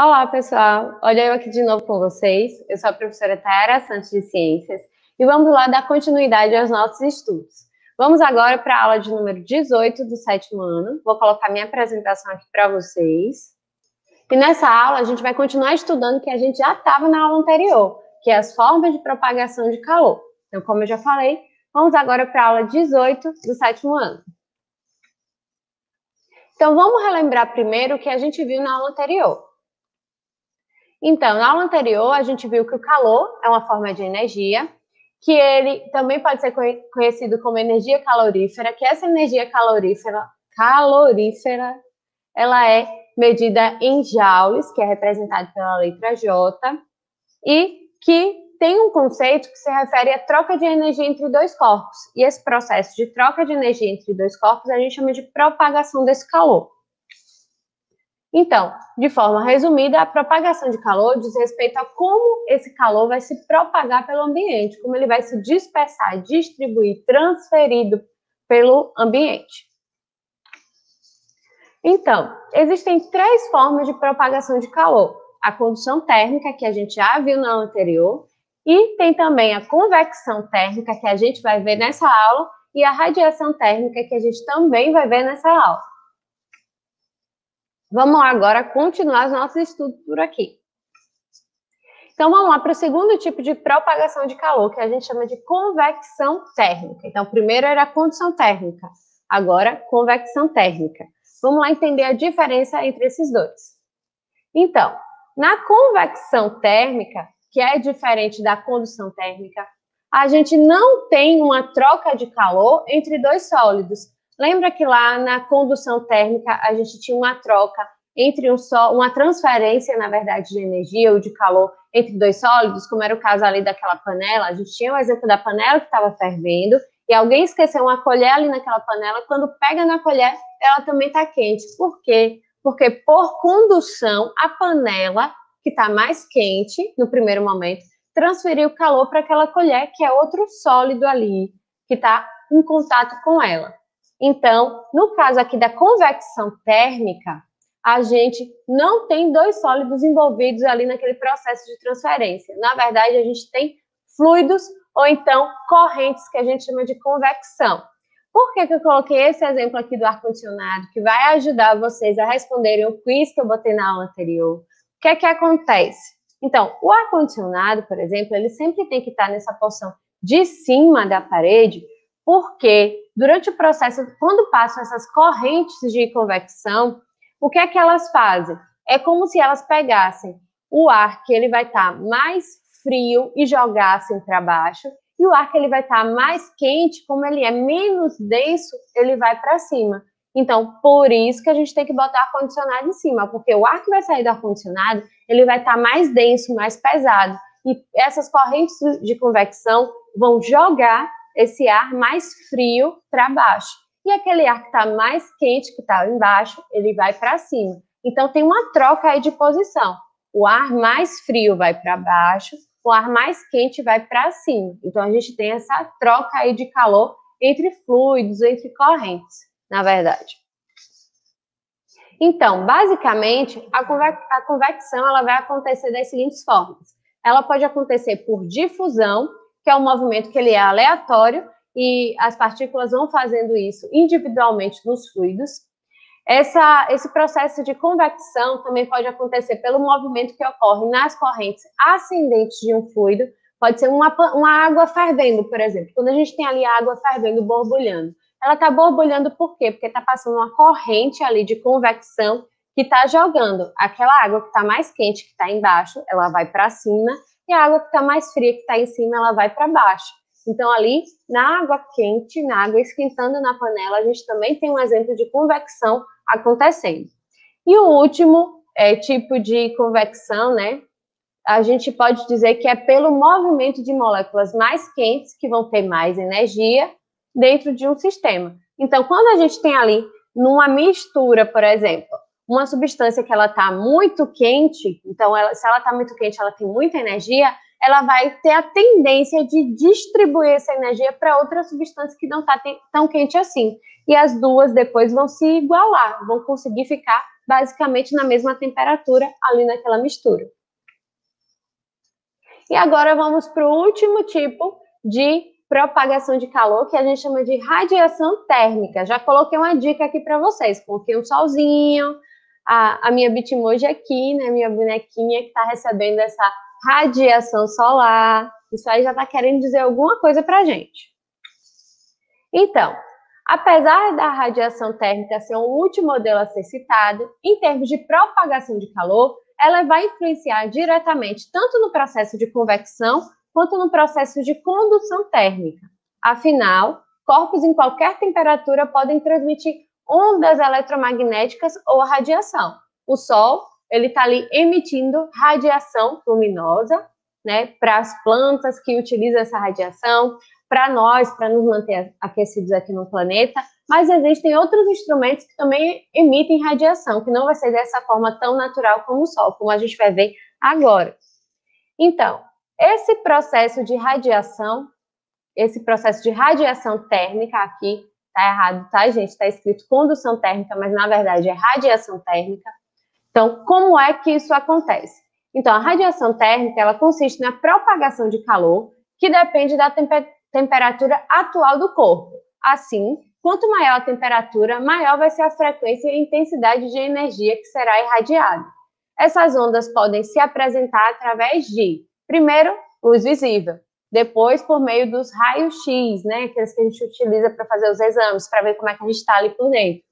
Olá, pessoal. Olha eu aqui de novo com vocês. Eu sou a professora Tayara Santos de Ciências e vamos lá dar continuidade aos nossos estudos. Vamos agora para a aula de número 18 do sétimo ano. Vou colocar minha apresentação aqui para vocês. E nessa aula a gente vai continuar estudando o que a gente já estava na aula anterior, que é as formas de propagação de calor. Então, como eu já falei, vamos agora para a aula 18 do sétimo ano. Então, vamos relembrar primeiro o que a gente viu na aula anterior. Então, na aula anterior, a gente viu que o calor é uma forma de energia, que ele também pode ser conhecido como energia calorífera, que essa energia calorífera, calorífera, ela é medida em joules, que é representado pela letra J, e que tem um conceito que se refere à troca de energia entre dois corpos. E esse processo de troca de energia entre dois corpos a gente chama de propagação desse calor. Então, de forma resumida, a propagação de calor diz respeito a como esse calor vai se propagar pelo ambiente, como ele vai se dispersar, distribuir, transferido pelo ambiente. Então, existem três formas de propagação de calor: a condução térmica, que a gente já viu na anterior, e tem também a convecção térmica, que a gente vai ver nessa aula, e a radiação térmica, que a gente também vai ver nessa aula. Vamos agora continuar os nossos estudos por aqui. Então, vamos lá para o segundo tipo de propagação de calor, que a gente chama de convecção térmica. Então, primeiro era a condução térmica, agora convecção térmica. Vamos lá entender a diferença entre esses dois. Então, na convecção térmica, que é diferente da condução térmica, a gente não tem uma troca de calor entre dois sólidos, Lembra que lá na condução térmica a gente tinha uma troca entre um só, uma transferência, na verdade, de energia ou de calor entre dois sólidos, como era o caso ali daquela panela. A gente tinha o exemplo da panela que estava fervendo e alguém esqueceu uma colher ali naquela panela. Quando pega na colher, ela também está quente. Por quê? Porque por condução, a panela que está mais quente no primeiro momento transferiu calor para aquela colher que é outro sólido ali que está em contato com ela. Então, no caso aqui da convecção térmica, a gente não tem dois sólidos envolvidos ali naquele processo de transferência. Na verdade, a gente tem fluidos ou então correntes que a gente chama de convecção. Por que, que eu coloquei esse exemplo aqui do ar-condicionado, que vai ajudar vocês a responderem o quiz que eu botei na aula anterior? O que é que acontece? Então, o ar-condicionado, por exemplo, ele sempre tem que estar nessa porção de cima da parede, porque durante o processo, quando passam essas correntes de convecção, o que é que elas fazem? É como se elas pegassem o ar que ele vai estar tá mais frio e jogassem para baixo, e o ar que ele vai estar tá mais quente, como ele é menos denso, ele vai para cima. Então, por isso que a gente tem que botar ar-condicionado em cima, porque o ar que vai sair do ar-condicionado, ele vai estar tá mais denso, mais pesado. E essas correntes de convecção vão jogar esse ar mais frio para baixo. E aquele ar que está mais quente, que está embaixo, ele vai para cima. Então tem uma troca aí de posição. O ar mais frio vai para baixo, o ar mais quente vai para cima. Então a gente tem essa troca aí de calor entre fluidos, entre correntes, na verdade. Então, basicamente, a, a convecção ela vai acontecer das seguintes formas. Ela pode acontecer por difusão, que é um movimento que ele é aleatório e as partículas vão fazendo isso individualmente nos fluidos. Essa, esse processo de convecção também pode acontecer pelo movimento que ocorre nas correntes ascendentes de um fluido. Pode ser uma, uma água fervendo, por exemplo. Quando a gente tem ali a água fervendo, borbulhando. Ela está borbulhando por quê? Porque está passando uma corrente ali de convecção que está jogando aquela água que está mais quente, que está embaixo, ela vai para cima, e a água que está mais fria, que está em cima, ela vai para baixo. Então, ali, na água quente, na água esquentando na panela, a gente também tem um exemplo de convecção acontecendo. E o último é, tipo de convecção, né? A gente pode dizer que é pelo movimento de moléculas mais quentes que vão ter mais energia dentro de um sistema. Então, quando a gente tem ali numa mistura, por exemplo, uma substância que ela está muito quente, então ela, se ela está muito quente, ela tem muita energia, ela vai ter a tendência de distribuir essa energia para outra substância que não está tão quente assim. E as duas depois vão se igualar, vão conseguir ficar basicamente na mesma temperatura ali naquela mistura. E agora vamos para o último tipo de propagação de calor, que a gente chama de radiação térmica. Já coloquei uma dica aqui para vocês. Coloquei um solzinho, a, a minha Bitmoji aqui, né, minha bonequinha que está recebendo essa radiação solar. Isso aí já está querendo dizer alguma coisa para a gente. Então, apesar da radiação térmica ser um último modelo a ser citado, em termos de propagação de calor, ela vai influenciar diretamente tanto no processo de convecção quanto no processo de condução térmica. Afinal, corpos em qualquer temperatura podem transmitir ondas eletromagnéticas ou radiação. O Sol, ele está ali emitindo radiação luminosa, né, para as plantas que utilizam essa radiação, para nós, para nos manter aquecidos aqui no planeta, mas existem outros instrumentos que também emitem radiação, que não vai ser dessa forma tão natural como o Sol, como a gente vai ver agora. Então, esse processo de radiação, esse processo de radiação térmica aqui, tá errado, tá, gente? Está escrito condução térmica, mas na verdade é radiação térmica. Então, como é que isso acontece? Então, a radiação térmica, ela consiste na propagação de calor que depende da temper temperatura atual do corpo. Assim, quanto maior a temperatura, maior vai ser a frequência e a intensidade de energia que será irradiada. Essas ondas podem se apresentar através de, primeiro, luz visível, depois por meio dos raios-x, né, aqueles que a gente utiliza para fazer os exames, para ver como é que a gente está ali por dentro.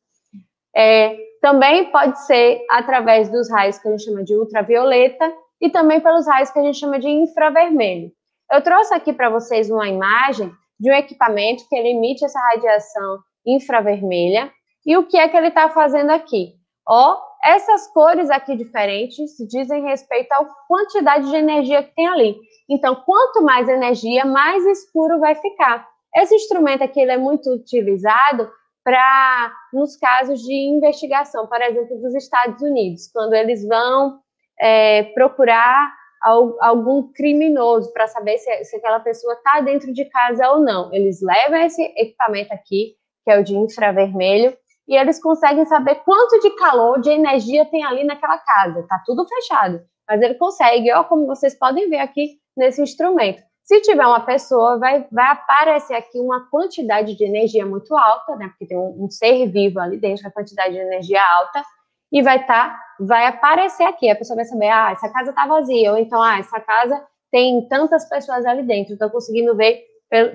É, também pode ser através dos raios que a gente chama de ultravioleta e também pelos raios que a gente chama de infravermelho. Eu trouxe aqui para vocês uma imagem de um equipamento que ele emite essa radiação infravermelha. E o que é que ele está fazendo aqui? Ó, essas cores aqui diferentes dizem respeito à quantidade de energia que tem ali. Então, quanto mais energia, mais escuro vai ficar. Esse instrumento aqui ele é muito utilizado para nos casos de investigação, por exemplo, dos Estados Unidos, quando eles vão é, procurar algum criminoso para saber se, se aquela pessoa está dentro de casa ou não. Eles levam esse equipamento aqui, que é o de infravermelho, e eles conseguem saber quanto de calor, de energia tem ali naquela casa. Está tudo fechado, mas ele consegue, ó, como vocês podem ver aqui nesse instrumento. Se tiver uma pessoa, vai, vai aparecer aqui uma quantidade de energia muito alta, né? Porque tem um, um ser vivo ali dentro, a quantidade de energia alta, e vai estar, tá, vai aparecer aqui. A pessoa vai saber, ah, essa casa está vazia, ou então, ah, essa casa tem tantas pessoas ali dentro. Estou conseguindo ver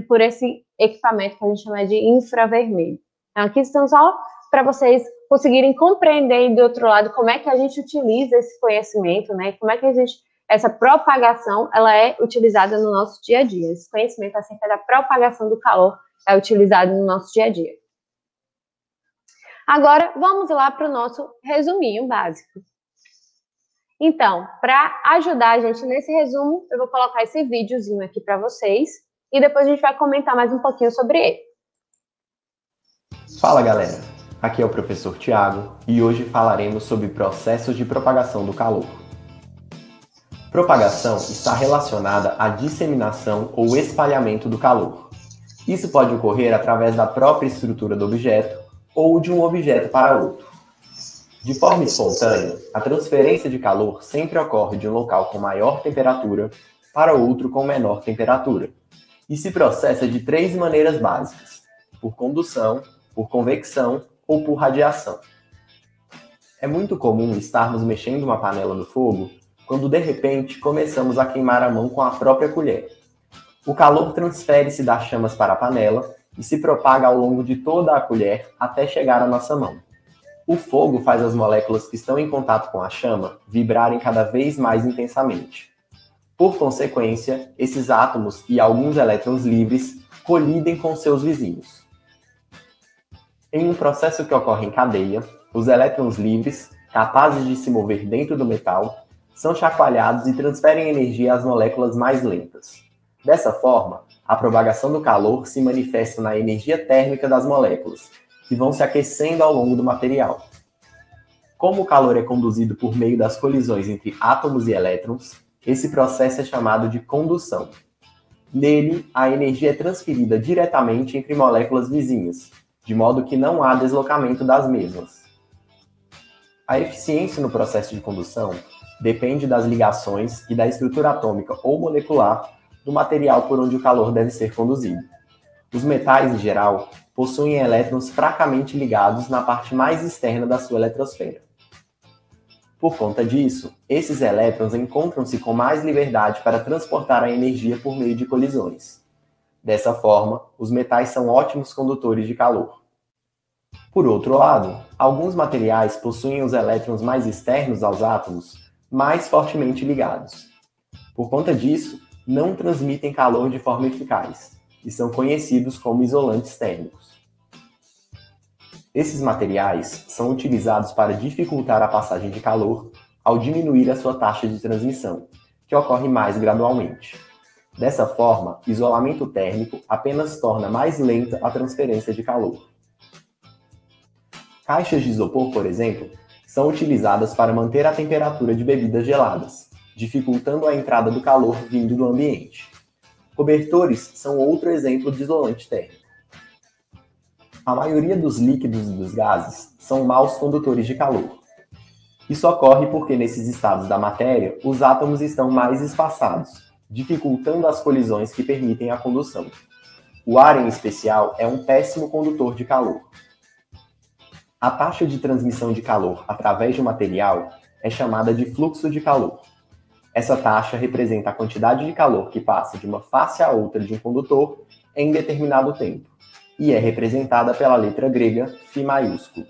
por esse equipamento que a gente chama de infravermelho. Então, aqui estão só para vocês conseguirem compreender do outro lado como é que a gente utiliza esse conhecimento, né? Como é que a gente essa propagação ela é utilizada no nosso dia a dia. Esse conhecimento acerca da propagação do calor é utilizado no nosso dia a dia. Agora, vamos lá para o nosso resuminho básico. Então, para ajudar a gente nesse resumo, eu vou colocar esse videozinho aqui para vocês e depois a gente vai comentar mais um pouquinho sobre ele. Fala, galera. Aqui é o professor Tiago e hoje falaremos sobre processos de propagação do calor. Propagação está relacionada à disseminação ou espalhamento do calor. Isso pode ocorrer através da própria estrutura do objeto ou de um objeto para outro. De forma espontânea, a transferência de calor sempre ocorre de um local com maior temperatura para outro com menor temperatura, e se processa de três maneiras básicas: por condução, por convecção ou por radiação. É muito comum estarmos mexendo uma panela no fogo quando de repente começamos a queimar a mão com a própria colher. O calor transfere-se das chamas para a panela e se propaga ao longo de toda a colher até chegar à nossa mão. O fogo faz as moléculas que estão em contato com a chama vibrarem cada vez mais intensamente. Por consequência, esses átomos e alguns elétrons livres colidem com seus vizinhos. Em um processo que ocorre em cadeia, os elétrons livres, capazes de se mover dentro do metal, são chacoalhados e transferem energia às moléculas mais lentas. Dessa forma, a propagação do calor se manifesta na energia térmica das moléculas, que vão se aquecendo ao longo do material. Como o calor é conduzido por meio das colisões entre átomos e elétrons, esse processo é chamado de condução. Nele, a energia é transferida diretamente entre moléculas vizinhas, de modo que não há deslocamento das mesmas. A eficiência no processo de condução depende das ligações e da estrutura atômica ou molecular do material por onde o calor deve ser conduzido. Os metais, em geral, possuem elétrons fracamente ligados na parte mais externa da sua eletrosfera. Por conta disso, esses elétrons encontram-se com mais liberdade para transportar a energia por meio de colisões. Dessa forma, os metais são ótimos condutores de calor. Por outro lado, alguns materiais possuem os elétrons mais externos aos átomos mais fortemente ligados. Por conta disso, não transmitem calor de forma eficaz e são conhecidos como isolantes térmicos. Esses materiais são utilizados para dificultar a passagem de calor ao diminuir a sua taxa de transmissão, que ocorre mais gradualmente. Dessa forma, isolamento térmico apenas torna mais lenta a transferência de calor. Caixas de isopor, por exemplo, são utilizadas para manter a temperatura de bebidas geladas, dificultando a entrada do calor vindo do ambiente. Cobertores são outro exemplo de isolante térmico. A maioria dos líquidos e dos gases são maus condutores de calor. Isso ocorre porque nesses estados da matéria, os átomos estão mais espaçados, dificultando as colisões que permitem a condução. O ar, em especial, é um péssimo condutor de calor. A taxa de transmissão de calor através de um material é chamada de fluxo de calor. Essa taxa representa a quantidade de calor que passa de uma face a outra de um condutor em determinado tempo e é representada pela letra grega φ maiúsculo.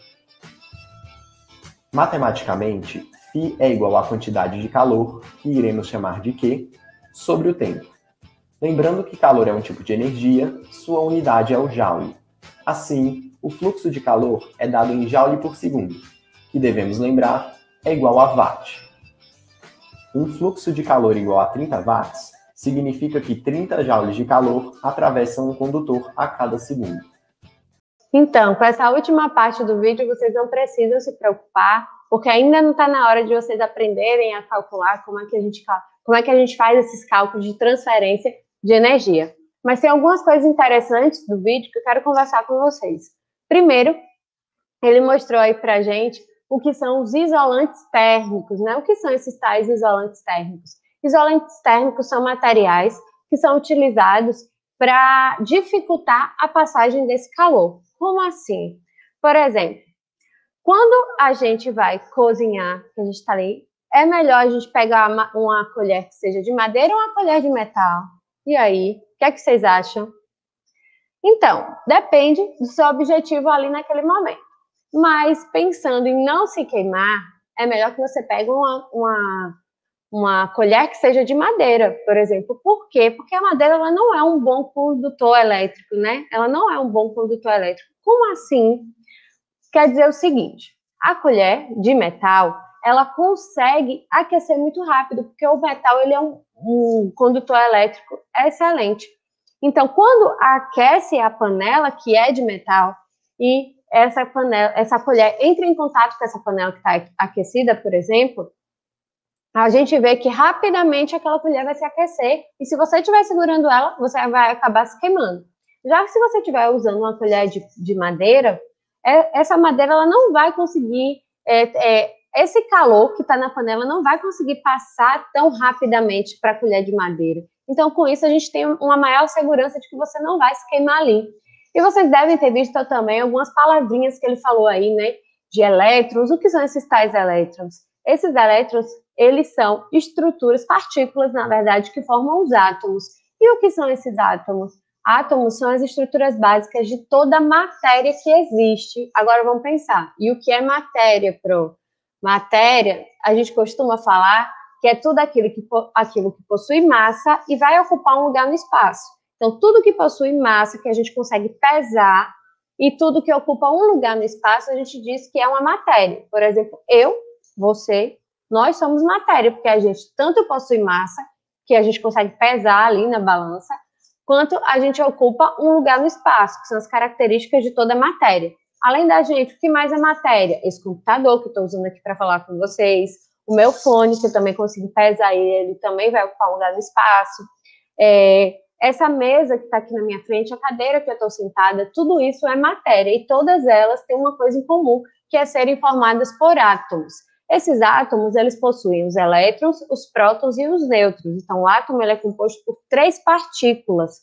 Matematicamente, φ é igual à quantidade de calor, que iremos chamar de Q, sobre o tempo. Lembrando que calor é um tipo de energia, sua unidade é o joule. Assim, o fluxo de calor é dado em joule por segundo, que devemos lembrar é igual a watt. Um fluxo de calor igual a 30 watts significa que 30 joules de calor atravessam um condutor a cada segundo. Então, com essa última parte do vídeo, vocês não precisam se preocupar, porque ainda não está na hora de vocês aprenderem a calcular como é que a gente como é que a gente faz esses cálculos de transferência de energia. Mas tem algumas coisas interessantes do vídeo que eu quero conversar com vocês. Primeiro, ele mostrou aí para gente o que são os isolantes térmicos, né? O que são esses tais isolantes térmicos? Isolantes térmicos são materiais que são utilizados para dificultar a passagem desse calor. Como assim? Por exemplo, quando a gente vai cozinhar, a gente está ali, é melhor a gente pegar uma, uma, colher que seja de madeira ou uma colher de metal? E aí, o que é que vocês acham? Então, depende do seu objetivo ali naquele momento. Mas pensando em não se queimar, é melhor que você pegue uma, uma uma colher que seja de madeira, por exemplo. Por quê? Porque a madeira ela não é um bom condutor elétrico, né? Ela não é um bom condutor elétrico. Como assim? Quer dizer o seguinte: a colher de metal ela consegue aquecer muito rápido, porque o metal ele é um, um condutor elétrico excelente. Então, quando aquece a panela que é de metal e essa panela, essa colher entra em contato com essa panela que está aquecida, por exemplo, a gente vê que rapidamente aquela colher vai se aquecer e se você estiver segurando ela, você vai acabar se queimando. Já que se você estiver usando uma colher de, de madeira, é, essa madeira ela não vai conseguir, é, é, esse calor que está na panela não vai conseguir passar tão rapidamente para a colher de madeira. Então, com isso, a gente tem uma maior segurança de que você não vai se queimar ali. E vocês devem ter visto também algumas palavrinhas que ele falou aí, né? De elétrons. O que são esses tais elétrons? Esses elétrons eles são estruturas, partículas, na verdade, que formam os átomos. E o que são esses átomos? Átomos são as estruturas básicas de toda a matéria que existe. Agora vamos pensar. E o que é matéria, Pro? Matéria, a gente costuma falar que é tudo aquilo que, aquilo que possui massa e vai ocupar um lugar no espaço. Então, tudo que possui massa, que a gente consegue pesar, e tudo que ocupa um lugar no espaço, a gente diz que é uma matéria. Por exemplo, eu, você, nós somos matéria, porque a gente tanto possui massa, que a gente consegue pesar ali na balança, quanto a gente ocupa um lugar no espaço, que são as características de toda matéria. Além da gente, o que mais é matéria? Esse computador que estou usando aqui para falar com vocês, o meu fone, que eu também consigo pesar ele, ele também vai ocupar um no espaço. É, essa mesa que está aqui na minha frente, a cadeira que eu estou sentada, tudo isso é matéria e todas elas têm uma coisa em comum, que é serem formadas por átomos. Esses átomos, eles possuem os elétrons, os prótons e os nêutrons. Então, o átomo ele é composto por três partículas,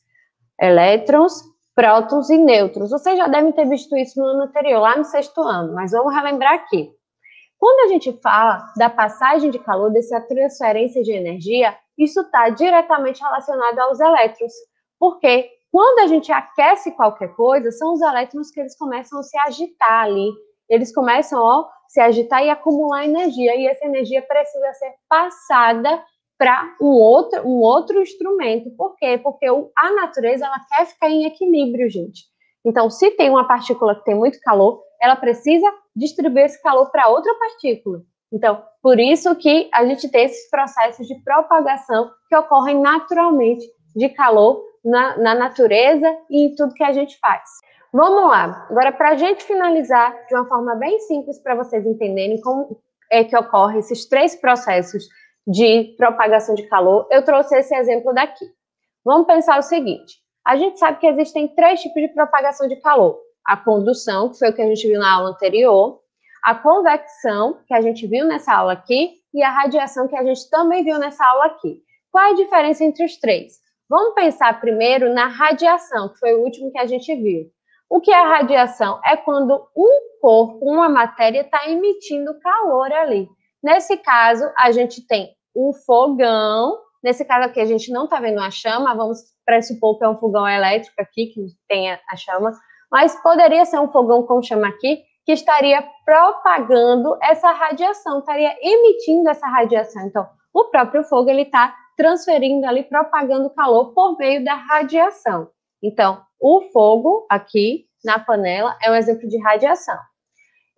elétrons, prótons e nêutrons. Vocês já devem ter visto isso no ano anterior, lá no sexto ano, mas vamos relembrar aqui. Quando a gente fala da passagem de calor, dessa transferência de energia, isso está diretamente relacionado aos elétrons. Porque quando a gente aquece qualquer coisa, são os elétrons que eles começam a se agitar ali. Eles começam a se agitar e acumular energia. E essa energia precisa ser passada para um outro, um outro instrumento. Por quê? Porque a natureza ela quer ficar em equilíbrio, gente. Então, se tem uma partícula que tem muito calor, ela precisa distribuir esse calor para outra partícula. Então, por isso que a gente tem esses processos de propagação que ocorrem naturalmente de calor na, na natureza e em tudo que a gente faz. Vamos lá. Agora, para a gente finalizar de uma forma bem simples para vocês entenderem como é que ocorrem esses três processos de propagação de calor, eu trouxe esse exemplo daqui. Vamos pensar o seguinte: a gente sabe que existem três tipos de propagação de calor: a condução, que foi o que a gente viu na aula anterior, a convecção, que a gente viu nessa aula aqui, e a radiação, que a gente também viu nessa aula aqui. Qual é a diferença entre os três? Vamos pensar primeiro na radiação, que foi o último que a gente viu. O que é a radiação? É quando um corpo, uma matéria, está emitindo calor ali. Nesse caso, a gente tem um fogão. Nesse caso aqui, a gente não está vendo a chama, vamos pressupor que é um fogão elétrico aqui, que tem a chama, mas poderia ser um fogão com chama aqui, que estaria propagando essa radiação, estaria emitindo essa radiação. Então, o próprio fogo ele está transferindo ali, propagando calor por meio da radiação. Então, o fogo aqui na panela é um exemplo de radiação.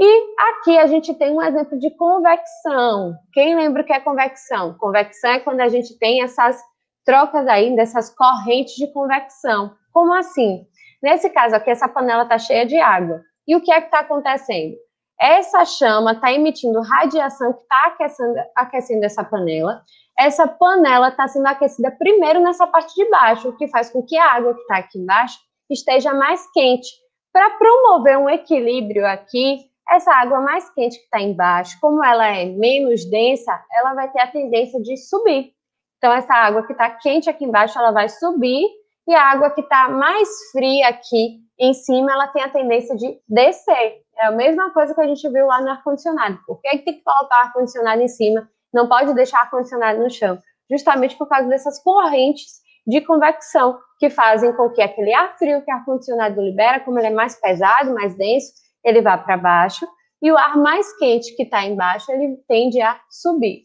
E aqui a gente tem um exemplo de convecção. Quem lembra o que é convecção? Convecção é quando a gente tem essas trocas aí, dessas correntes de convecção. Como assim? Nesse caso aqui, essa panela está cheia de água. E o que é que está acontecendo? Essa chama está emitindo radiação que está aquecendo, aquecendo essa panela essa panela está sendo aquecida primeiro nessa parte de baixo, o que faz com que a água que está aqui embaixo esteja mais quente. Para promover um equilíbrio aqui, essa água mais quente que está embaixo, como ela é menos densa, ela vai ter a tendência de subir. Então, essa água que está quente aqui embaixo, ela vai subir, e a água que está mais fria aqui em cima, ela tem a tendência de descer. É a mesma coisa que a gente viu lá no ar-condicionado. Por que tem que colocar o ar-condicionado em cima não pode deixar ar-condicionado no chão, justamente por causa dessas correntes de convecção que fazem com que aquele ar frio que o ar-condicionado libera, como ele é mais pesado, mais denso, ele vá para baixo, e o ar mais quente que está embaixo, ele tende a subir.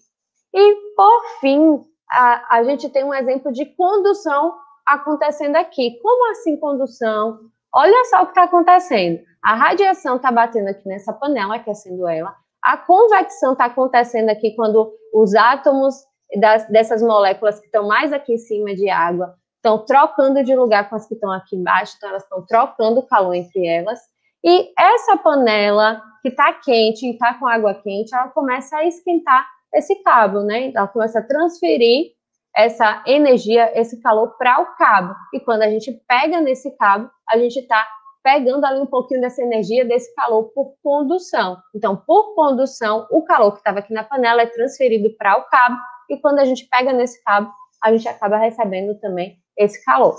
E, por fim, a, a gente tem um exemplo de condução acontecendo aqui. Como assim condução? Olha só o que está acontecendo. A radiação está batendo aqui nessa panela, aquecendo ela. A convecção está acontecendo aqui quando os átomos das, dessas moléculas que estão mais aqui em cima de água estão trocando de lugar com as que estão aqui embaixo, então elas estão trocando calor entre elas. E essa panela que está quente e está com água quente, ela começa a esquentar esse cabo, né? Ela começa a transferir essa energia, esse calor para o cabo. E quando a gente pega nesse cabo, a gente está pegando ali um pouquinho dessa energia, desse calor por condução. Então, por condução, o calor que estava aqui na panela é transferido para o cabo, e quando a gente pega nesse cabo, a gente acaba recebendo também esse calor.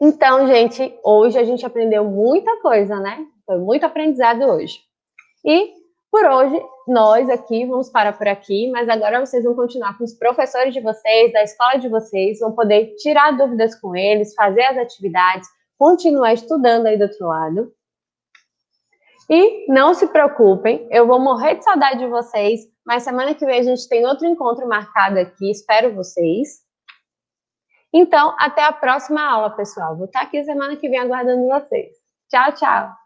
Então, gente, hoje a gente aprendeu muita coisa, né? Foi muito aprendizado hoje. E por hoje, nós aqui vamos parar por aqui, mas agora vocês vão continuar com os professores de vocês, da escola de vocês, vão poder tirar dúvidas com eles, fazer as atividades, continuar estudando aí do outro lado. E não se preocupem, eu vou morrer de saudade de vocês, mas semana que vem a gente tem outro encontro marcado aqui, espero vocês. Então, até a próxima aula, pessoal. Vou estar aqui semana que vem aguardando vocês. Tchau, tchau!